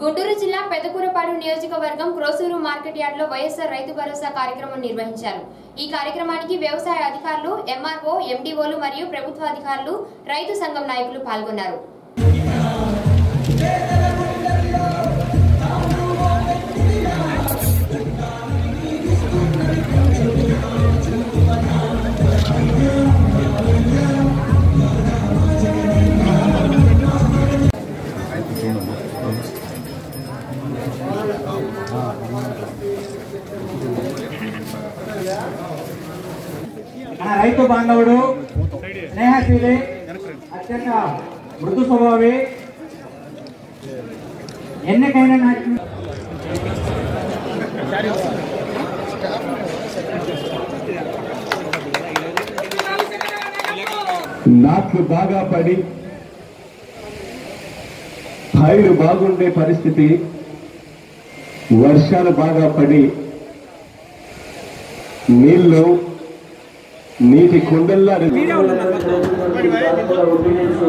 గుంటూరు జిల్లా పెదకూరపాడు నియోజకవర్గం క్రోసూరు మార్కెట్ యార్డ్లో వైఎస్ఆర్ రైతు భరోసా కార్యక్రమం నిర్వహించారు. ఈ కార్యక్రమానికి వ్యవసాయ అధికారులు ఎంఆర్ఓ ఎండీఓలు మరియు ప్రభుత్వ అధికారులు రైతు సంఘం నాయకులు పాల్గొన్నారు. రైతు బాంధవుడు స్నేహశీలి అత్యంత మృదు స్వభావి ఎన్నికైనా నాకు నాకు బాగా పడి పైరు బాగుండే పరిస్థితి వర్షాలు బాగా పడి నీళ్ళు నీటి కుండల్లా ఒపీనియన్స్